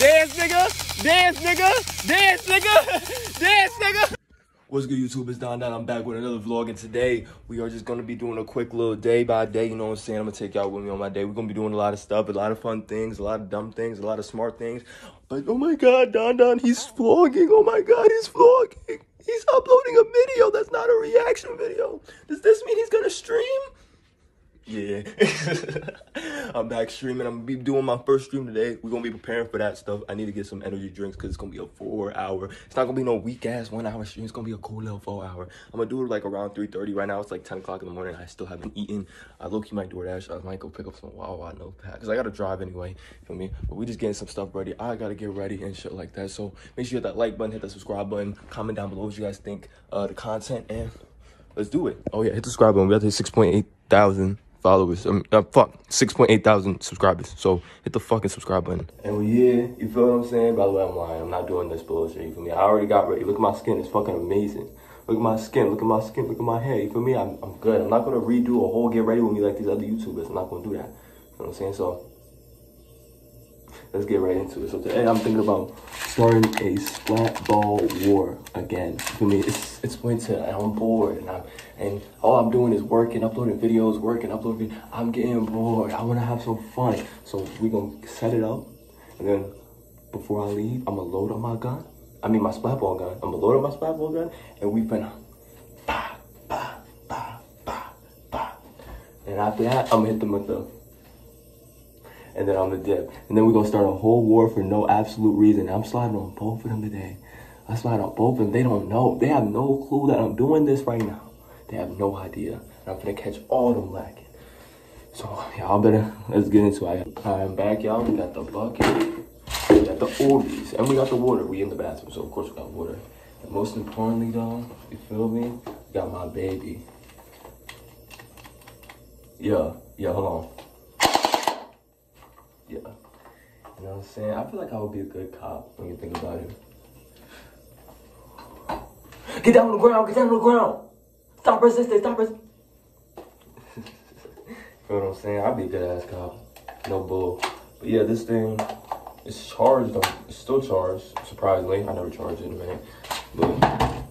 Dance, nigga. Dance, nigga. Dance, nigga. Dance, nigga. What's good, YouTube? It's Don Don. I'm back with another vlog, and today we are just gonna be doing a quick little day by day. You know what I'm saying? I'm gonna take y'all with me on my day. We're gonna be doing a lot of stuff, a lot of fun things, a lot of dumb things, a lot of smart things. But oh my God, Don Don, he's vlogging. Oh my God, he's vlogging. He's uploading a video. That's not a reaction video. Does this mean he's gonna stream? Yeah. I'm back streaming. I'm gonna be doing my first stream today. We're gonna be preparing for that stuff. I need to get some energy drinks because it's gonna be a four hour. It's not gonna be no weak ass one hour stream. It's gonna be a cool little four hour. I'm gonna do it like around 3:30. Right now it's like 10 o'clock in the morning. I still haven't eaten. I low key might DoorDash. I might go pick up some Wawa no pack because I gotta drive anyway. For me, but we just getting some stuff ready. I gotta get ready and shit like that. So make sure you hit that like button, hit that subscribe button, comment down below what you guys think uh the content and let's do it. Oh yeah, hit the subscribe button. We have to hit 6.8 thousand followers. Mean, uh, fuck, 6.8 thousand subscribers. So hit the fucking subscribe button. And we here, you feel what I'm saying? By the way, I'm lying. I'm not doing this bullshit. You feel me? I already got ready. Look at my skin. It's fucking amazing. Look at my skin. Look at my skin. Look at my hair. You feel me? I'm, I'm good. I'm not gonna redo a whole get ready with me like these other YouTubers. I'm not gonna do that. You know what I'm saying? So let's get right into it. So today I'm thinking about starting a splat ball war again. For me, it's it's winter and I'm bored and I'm and all I'm doing is working, uploading videos, working, uploading. I'm getting bored. I want to have some fun. So we gonna set it up, and then before I leave, I'm gonna load up my gun. I mean my splat ball gun. I'm gonna load up my splat ball gun, and we finna. Bah, bah, bah, bah, bah. And after that, I'm gonna hit them with the and then I'm gonna dip. And then we're gonna start a whole war for no absolute reason. I'm sliding on both of them today. I slide on both of them. They don't know. They have no clue that I'm doing this right now. They have no idea. And I'm gonna catch all them lacking. So y'all better let's get into it. I'm back, y'all. We got the bucket, we got the Orbeez, and we got the water. We in the bathroom, so of course we got water. And most importantly though, you feel me? We got my baby. Yeah, yeah, hold on. Yeah. You know what I'm saying? I feel like I would be a good cop when you think about it. Get down on the ground, get down on the ground. Stop resisting, stop resisting. you know what I'm saying? I'd be a good ass cop. No bull. But yeah, this thing is charged. It's still charged, surprisingly. I never charged it minute. But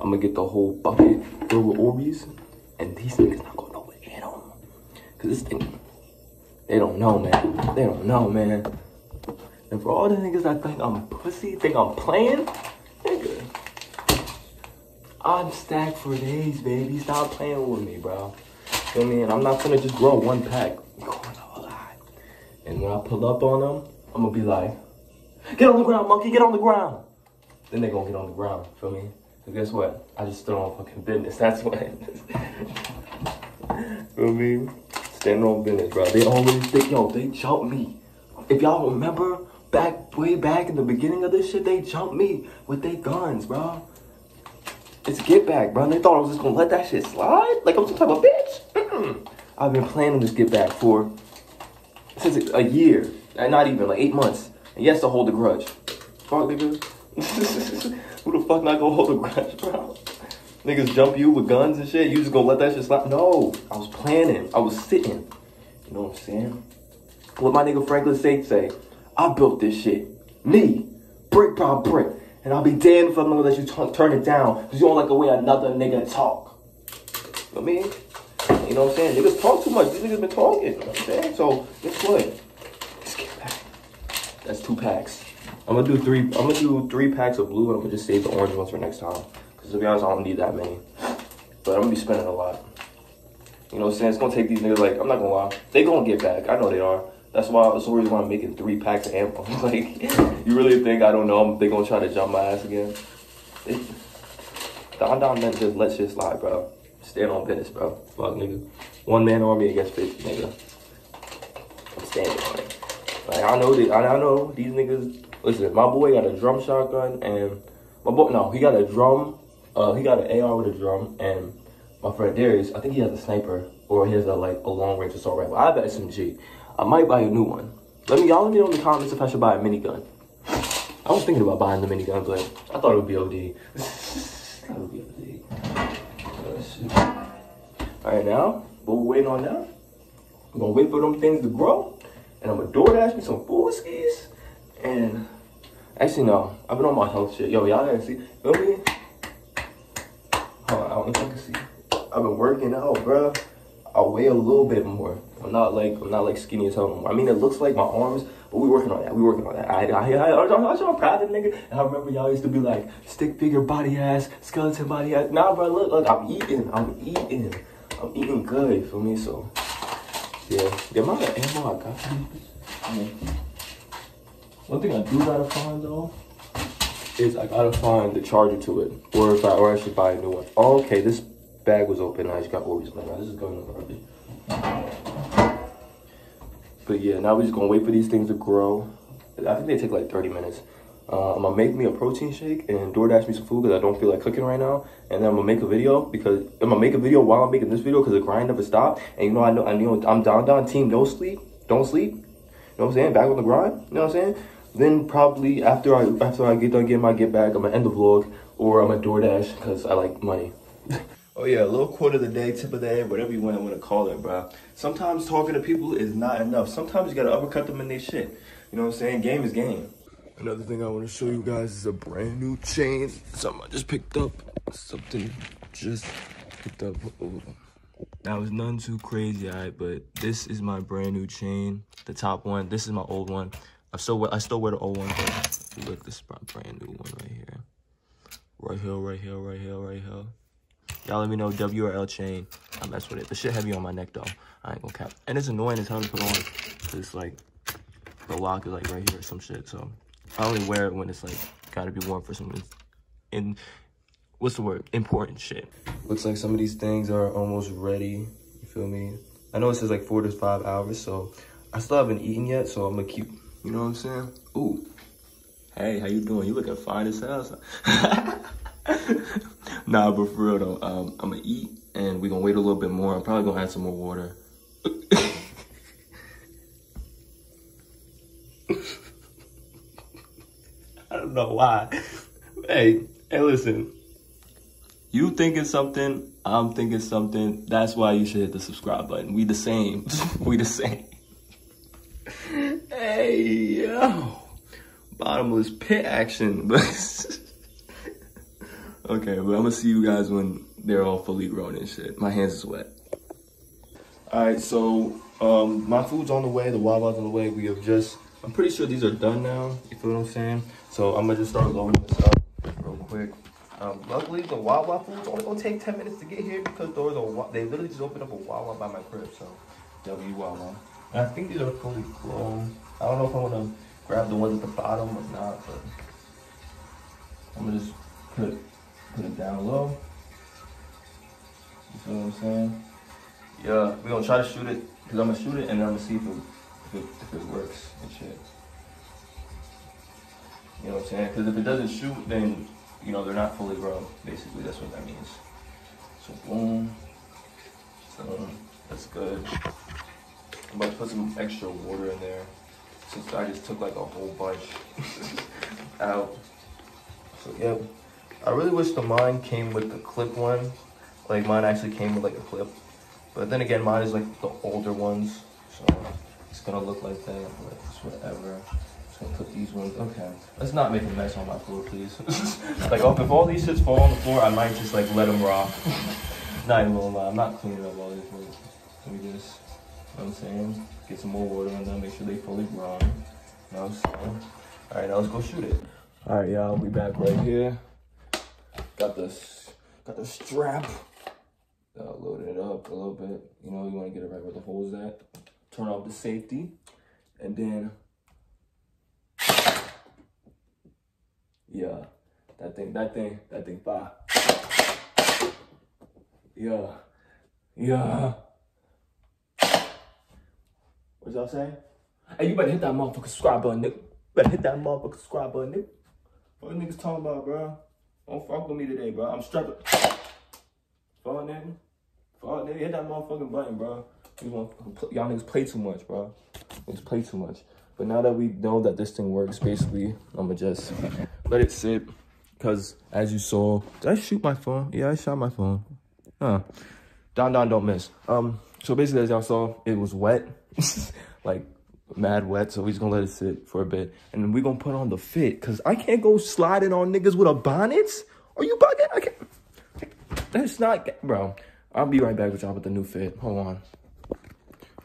I'm gonna get the whole bucket filled with Orbeez. And these niggas not gonna know what hit them. Cause this thing they don't know, man. They don't know, man. And for all the niggas that think I'm pussy, think I'm playing, nigga. I'm stacked for days, baby. Stop playing with me, bro. You know what I mean? I'm not gonna just grow one pack. And when I pull up on them, I'm gonna be like, get on the ground, monkey, get on the ground. Then they gonna get on the ground, feel me? So guess what? I just stood on fucking business. That's what feel me? Standing on business, bro. They always think, yo, they jumped me. If y'all remember, back way back in the beginning of this shit, they jumped me with their guns, bro. It's get back, bro. They thought I was just gonna let that shit slide? Like I'm some type of bitch? I've been planning this get back for since a year. Uh, not even, like eight months. And yes, to hold the grudge. Fuck, nigga. Who the fuck not gonna hold a grudge, bro? Niggas jump you with guns and shit. You just gonna let that shit slap? No, I was planning. I was sitting. You know what I'm saying? What my nigga Franklin Saint say? I built this shit. Me. Brick by brick. And I'll be damned if I'm gonna let you turn it down. Cause you don't like the way another nigga talk. You know what I mean? You know what I'm saying? Niggas talk too much. These niggas been talking. You know what I'm saying? So, guess what? Let's get back. That's two packs. I'm gonna do three. I'm gonna do three packs of blue, and I'm gonna just save the orange ones for next time. To be honest, I don't need that many. But I'm gonna be spending a lot. You know what I'm saying? It's gonna take these niggas like I'm not gonna lie. They gonna get back. I know they are. That's why that's the reason why I'm making three packs of ammo. like, you really think I don't know they gonna try to jump my ass again? It, Don Don meant just let shit slide, bro. Stand on business, bro. Fuck, nigga. One man army against 50, nigga. I'm standing on it. Like, I know, that, I know these niggas. Listen, my boy got a drum shotgun and my boy, no, he got a drum. Uh, he got an AR with a drum, and my friend Darius, I think he has a sniper or he has a like a long range assault rifle. I have an SMG. I might buy a new one. Let me y'all let me know in the comments if I should buy a minigun. I was thinking about buying the minigun, but I thought it would be OD. that would be OD. All right, now what we're waiting on now? I'm gonna wait for them things to grow, and I'm gonna DoorDash me some food skis, and Actually, no. I've been on my health shit. Yo, y'all gotta see. Feel me? Hold on, I don't know if I can see. I've been working out, bro. I weigh a little bit more. I'm not like I'm not like skinny as hell. I mean, it looks like my arms, but we working on that. We working on that. I I I, I, I'm, I'm proud of nigga. And I remember y'all used to be like stick figure body ass, skeleton body ass. Nah, bro, look, look, I'm eating. I'm eating. I'm eating good. For me, so yeah. The amount of ammo I got. I mean, one thing I do gotta find though is I gotta find the charger to it, or if I or I should buy a new one. Oh, okay, this bag was open. I just got Oreos. Now this is going garbage. But yeah, now we're just gonna wait for these things to grow. I think they take like 30 minutes. Uh, I'm gonna make me a protein shake and DoorDash me some food because I don't feel like cooking right now. And then I'm gonna make a video because I'm gonna make a video while I'm making this video because the grind never stopped. And you know, I know, I know, I'm down, down team. No sleep, don't sleep. You know what I'm saying? Back on the grind. You know what I'm saying? Then probably after I after I get done getting my get back, I'm gonna end the vlog or I'm gonna DoorDash because I like money. oh yeah, a little quote of the day, tip of the day, whatever you want to want to call it, bro. Sometimes talking to people is not enough. Sometimes you gotta uppercut them in their shit. You know what I'm saying? Game is game. Another thing I want to show you guys is a brand new chain. Something I just picked up. Something just picked up. Ooh. That was none too crazy, alright, but this is my brand new chain. The top one. This is my old one. I still wear, I still wear the old one. But look, this is my brand new one right here. Right here, right here, right here, right here. Y'all let me know WRL chain. I mess with it. The shit heavy on my neck though. I ain't gonna cap. And it's annoying as hell to put on. It's like the lock is like right here or some shit. So I only wear it when it's like gotta be worn for some in what's the word? Important shit. Looks like some of these things are almost ready. You feel me? I know it says like four to five hours, so I still haven't eaten yet, so I'm gonna keep you know what I'm saying? Ooh. Hey, how you doing? You looking fine as hell. nah, but for real though, um, I'm gonna eat and we're gonna wait a little bit more. I'm probably gonna add some more water. I don't know why. Hey, hey, listen. You thinking something, I'm thinking something. That's why you should hit the subscribe button. We the same. we the same. Hey, yo. Bottomless pit action. okay, but I'm gonna see you guys when they're all fully grown and shit. My hands is wet. All right, so um, my food's on the way. The Wawa's on the way. We have just, I'm pretty sure these are done now. You feel what I'm saying? So I'm gonna just start loading this up real quick. Um, luckily, the Wawa food's only gonna take 10 minutes to get here because doors are, they literally just opened up a Wawa by my crib. So, W Wawa. And I think these are fully grown. I don't know if I want to grab the ones at the bottom or not, but I'm gonna just put put it down low. You feel what I'm saying? Yeah, we're gonna try to shoot it because I'm gonna shoot it and I'm gonna see if it, if it, if it works and shit. You know what I'm saying? Because if it doesn't shoot, then you know they're not fully grown. Basically, that's what that means. So boom. So that's good. I'm about to put some extra water in there since I just took like a whole bunch out. So yeah, I really wish the mine came with the clip one. Like mine actually came with like a clip. But then again, mine is like the older ones. So it's gonna look like that, but it's whatever. Just gonna put these ones, okay. Let's not make a mess on my floor, please. like oh, if all these shits fall on the floor, I might just like let them rock. not even gonna lie, I'm not cleaning up all these things. Let me just know what I'm saying? Get some more water on them, make sure they fully grown. You know what I'm saying? All right, now let's go shoot it. All right, y'all, we back right here. Got this, got the strap. Uh, loaded it up a little bit. You know, you want to get it right where the hole's at. Turn off the safety, and then, yeah, that thing, that thing, that thing, fire. Yeah, yeah. What y'all say? Hey, you better hit that motherfucking subscribe button, nigga. Better hit that motherfucking subscribe button, nigga. What niggas talking about, bro? Don't fuck with me today, bro. I'm strapping. Fuck, nigga. Nigga. Hit that motherfucking button, bro. Y'all niggas play too much, bro. Niggas play too much. But now that we know that this thing works, basically, I'm gonna just let it sit. Because as you saw, did I shoot my phone? Yeah, I shot my phone. Huh. Don Don don't miss. Um, so basically, as y'all saw, it was wet. like mad wet, so he's gonna let it sit for a bit. And then we gonna put on the fit, cause I can't go sliding on niggas with a bonnets. Are you bugging? I can't. That's not, bro. I'll be right back with y'all with the new fit. Hold on.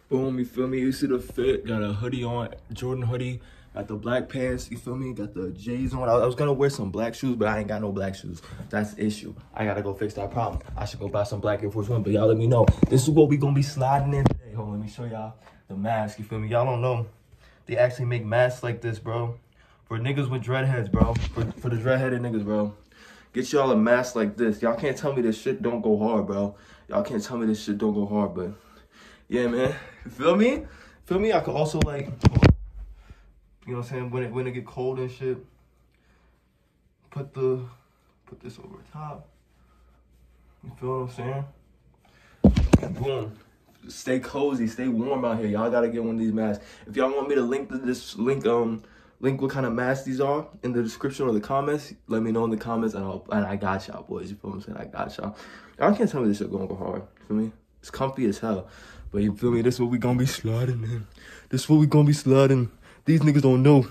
Boom, you feel me? You see the fit, got a hoodie on, Jordan hoodie. Got the black pants, you feel me? Got the J's on. I, I was gonna wear some black shoes, but I ain't got no black shoes. That's the issue. I gotta go fix that problem. I should go buy some black Air Force One, but y'all let me know. This is what we gonna be sliding in today. Hold on, let me show y'all the mask, you feel me? Y'all don't know. They actually make masks like this, bro. For niggas with dreadheads, bro. For, for the dreadheaded niggas, bro. Get y'all a mask like this. Y'all can't tell me this shit don't go hard, bro. Y'all can't tell me this shit don't go hard, but yeah, man. Feel me? Feel me? I could also like you know what I'm saying? When it when it get cold and shit, put the put this over top. You feel what I'm saying? Boom. Stay cozy, stay warm out here. Y'all gotta get one of these masks. If y'all want me to link to this link um link what kind of masks these are in the description or the comments, let me know in the comments and I'll and I got y'all boys. You feel what I'm saying? I got y'all. Y'all can't tell me this shit gonna go hard. You feel me? It's comfy as hell. But you feel me? This is what we gonna be sliding in. This is what we gonna be sliding. These niggas don't know.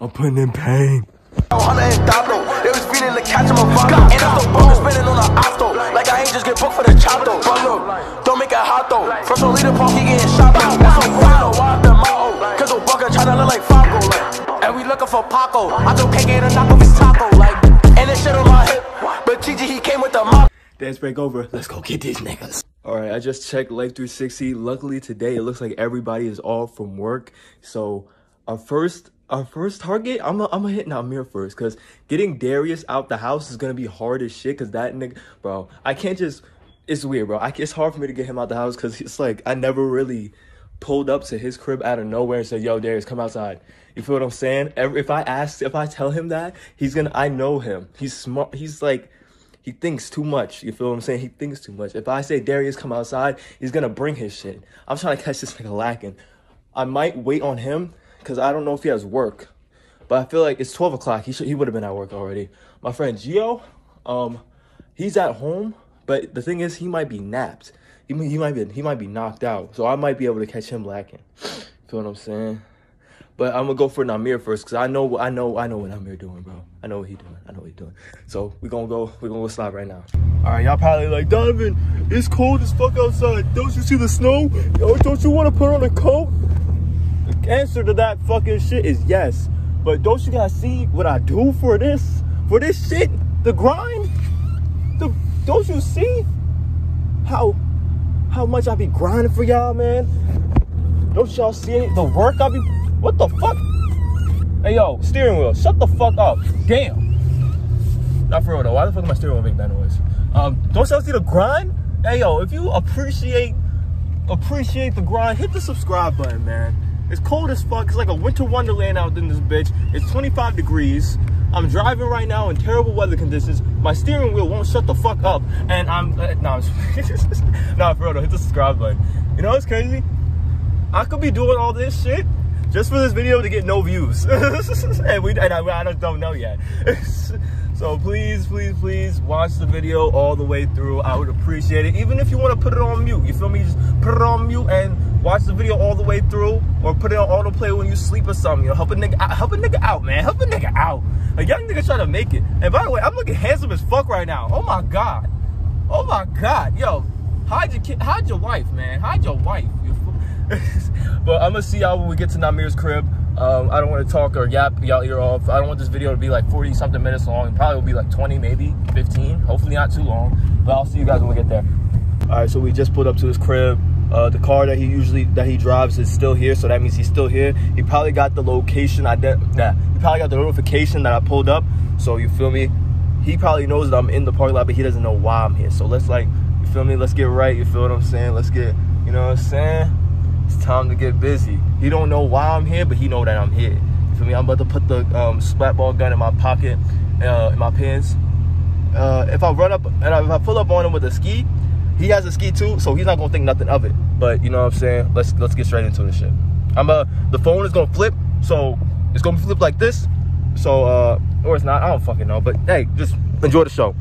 I'm putting in pain. They was feeling the catch him a vomit. And I'm the bonus spinning on the octo. Like I ain't just get booked for the chop though. But look, don't make it hot though. First one leader punk, he getting shot though. That's so cool, why I've been motto. Cause the bucket tryna look like Faco. Like, and we looking for Paco. I told K and knock off his taco. Like, and this shit on my hip. But TG, he came with the mop. Dance break over. Let's go get these niggas. All right, I just checked Life 360. Luckily today, it looks like everybody is off from work. So our first our first target, I'm gonna I'm hit Namir first, cause getting Darius out the house is gonna be hard as shit. Cause that nigga, bro, I can't just. It's weird, bro. I, it's hard for me to get him out the house, cause it's like I never really pulled up to his crib out of nowhere and said, "Yo, Darius, come outside." You feel what I'm saying? Every, if I ask, if I tell him that, he's gonna. I know him. He's smart. He's like. He thinks too much. You feel what I'm saying? He thinks too much. If I say Darius come outside, he's gonna bring his shit. I'm trying to catch this nigga lacking. I might wait on him because I don't know if he has work. But I feel like it's 12 o'clock. He should, he would have been at work already. My friend Gio, um, he's at home, but the thing is, he might be napped. He, he might be he might be knocked out. So I might be able to catch him lacking. Feel what I'm saying? But I'm gonna go for Namir first because I know I know I know what Namir doing, bro. I know what he doing. I know what he doing. So we gonna go we gonna go slide right now. All right, y'all probably like Donovan. It's cold as fuck outside. Don't you see the snow? Yo, don't you want to put on a coat? The answer to that fucking shit is yes. But don't you guys see what I do for this? For this shit? The grind? The, don't you see how how much I be grinding for y'all, man? Don't y'all see the work I be what the fuck? Hey yo, steering wheel, shut the fuck up. Damn. Not for real though. Why the fuck my steering wheel make that noise? Um, don't y'all see the grind? Hey yo, if you appreciate appreciate the grind, hit the subscribe button, man. It's cold as fuck. It's like a winter wonderland out in this bitch. It's 25 degrees. I'm driving right now in terrible weather conditions. My steering wheel won't shut the fuck up. And I'm, uh, nah, nah, for real though, hit the subscribe button. You know what's crazy? I could be doing all this shit just for this video to get no views. and we, and I, I don't know yet. So please, please, please watch the video all the way through. I would appreciate it. Even if you want to put it on mute, you feel me? Just put it on mute and watch the video all the way through or put it on autoplay when you sleep or something. You know, help a nigga out, help a nigga out, man. Help a nigga out. A young nigga trying to make it. And by the way, I'm looking handsome as fuck right now. Oh my God. Oh my God. Yo, hide your kid, hide your wife, man. Hide your wife. You but I'm gonna see y'all when we get to Namir's crib. Um, I don't want to talk or yap y'all ear off. I don't want this video to be like 40 something minutes long. It probably will be like 20, maybe 15. Hopefully not too long. But I'll see you guys when we get there. All right, so we just pulled up to his crib. Uh, the car that he usually that he drives is still here, so that means he's still here. He probably got the location. I nah, he probably got the notification that I pulled up. So you feel me? He probably knows that I'm in the parking lot, but he doesn't know why I'm here. So let's like, you feel me? Let's get right. You feel what I'm saying? Let's get, you know what I'm saying? It's time to get busy. He don't know why I'm here, but he know that I'm here. You feel me? I'm about to put the um, splat ball gun in my pocket, uh, in my pants. Uh, if I run up and if I pull up on him with a ski, he has a ski too, so he's not gonna think nothing of it. But you know what I'm saying? Let's let's get straight into the shit. I'm uh the phone is gonna flip, so it's gonna flip like this. So uh or it's not, I don't fucking know. But hey, just enjoy the show.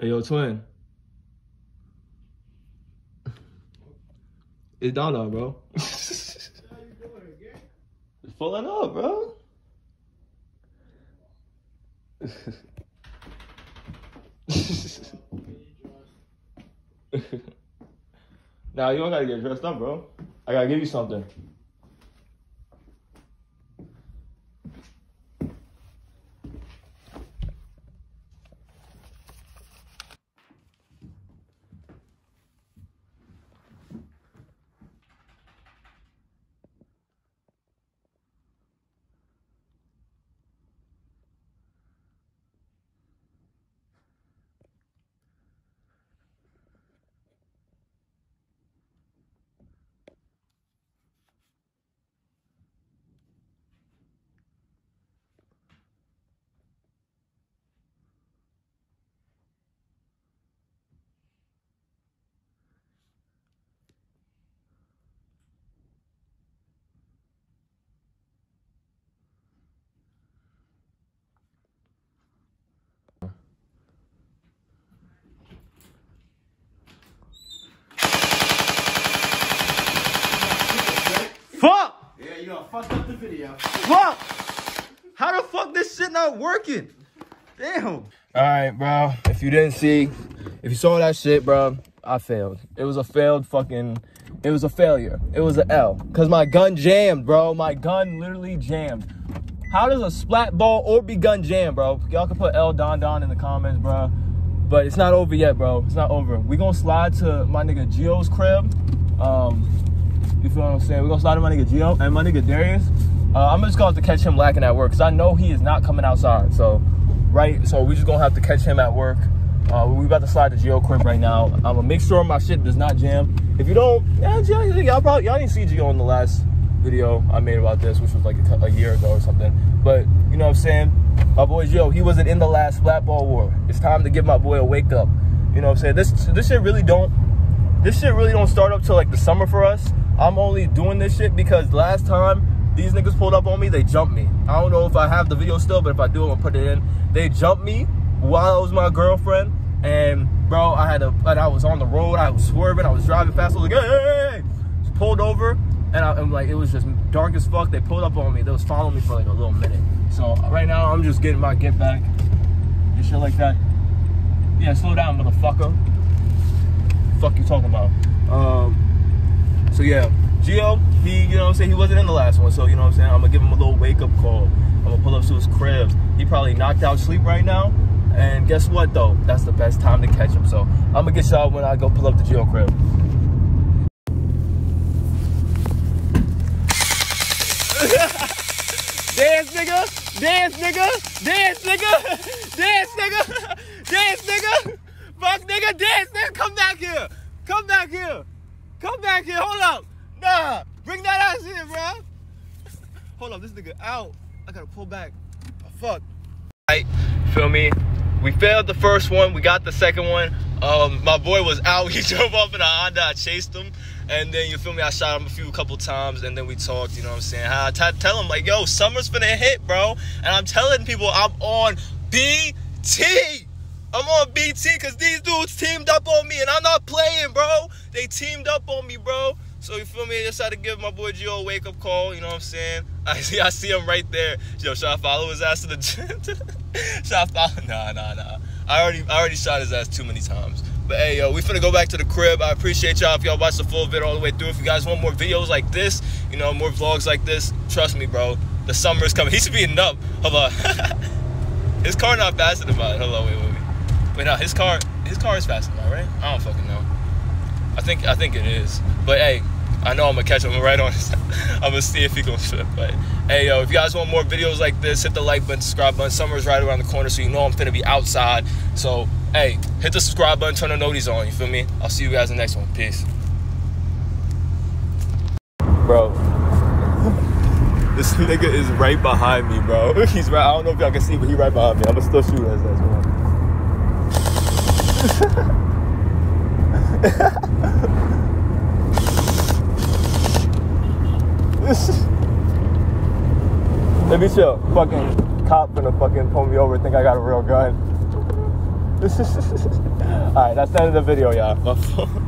Hey, yo, twin. It's down now, bro. it's pulling up, bro. now you don't gotta get dressed up, bro. I gotta give you something. Fuck! Yeah, you know, fucked up the video. Fuck! How the fuck this shit not working? Damn. All right, bro. If you didn't see, if you saw that shit, bro, I failed. It was a failed fucking. It was a failure. It was an L. Cause my gun jammed, bro. My gun literally jammed. How does a splat ball or be gun jam, bro? Y'all can put L Don Don in the comments, bro. But it's not over yet, bro. It's not over. We gonna slide to my nigga Gio's crib. Um, you feel what I'm saying? We're gonna slide to my nigga Gio and my nigga Darius. Uh, I'm just gonna have to catch him lacking at work because I know he is not coming outside. So, right, so we just gonna have to catch him at work. Uh, we about to slide to Gio crib right now. I'm gonna make sure my shit does not jam. If you don't, yeah, Gio, y'all probably y'all didn't see Gio in the last video I made about this, which was like a, a year ago or something. But you know what I'm saying? My boy Gio, he wasn't in the last splat ball war. It's time to give my boy a wake up. You know what I'm saying? This this shit really don't this shit really don't start up till like the summer for us. I'm only doing this shit because last time these niggas pulled up on me, they jumped me. I don't know if I have the video still, but if I do, I'm gonna put it in. They jumped me while I was my girlfriend, and bro, I had to, and I was on the road, I was swerving, I was driving fast, I was like, hey, hey, hey. Pulled over, and I, am like, it was just dark as fuck. They pulled up on me, they was following me for like a little minute. So right now, I'm just getting my get back and shit like that. Yeah, slow down, motherfucker. Fuck you talking about? Um, so yeah, Gio, he, you know I'm saying, he wasn't in the last one. So, you know what I'm saying, I'm gonna give him a little wake up call. I'm gonna pull up to his crib. He probably knocked out sleep right now. And guess what though? That's the best time to catch him. So I'm gonna get y'all when I go pull up the Gio crib. Dance nigga! Dance nigga! Dance nigga! Dance nigga! Dance nigga! Fuck nigga, dance nigga! Come back here! Come back here! Come back here! Hold up! Nah! Bring that ass in, bro! Hold up, this nigga out. I gotta pull back. Oh, fuck. Right, feel me? We failed the first one. We got the second one. Um, my boy was out. He drove up in a Honda. I chased him. And then, you feel me, I shot him a few couple times. And then we talked, you know what I'm saying? I tell him, like, yo, summer's finna hit, bro. And I'm telling people I'm on BT. I'm on BT because these dudes teamed up on me. And I'm not playing, bro. They teamed up on me, bro. So you feel me? I just had to give my boy Gio a wake up call. You know what I'm saying? I see, I see him right there. Yo, should I follow his ass to the gym? should I follow? Nah, nah, nah. I already, I already shot his ass too many times. But hey, yo, we finna go back to the crib. I appreciate y'all if y'all watch the full video all the way through. If you guys want more videos like this, you know, more vlogs like this, trust me, bro. The summer is coming. He's speeding up. Hold on. his car not faster than mine. Hold on, wait, wait, wait. Wait, no, his car, his car is faster than mine, right? I don't fucking know. I think, I think it is. But hey, I know I'm gonna catch him right on. I'm gonna see if he gonna flip. But hey, yo, if you guys want more videos like this, hit the like button, subscribe button. Summer's right around the corner, so you know I'm finna be outside. So hey, hit the subscribe button, turn the noties on. You feel me? I'll see you guys in the next one. Peace. Bro, this nigga is right behind me, bro. He's right. I don't know if y'all can see, but he right behind me. I'm gonna still shoot as well. Let me chill. Fucking cop finna fucking pull me over think I got a real gun. This is Alright, that's the end of the video, y'all.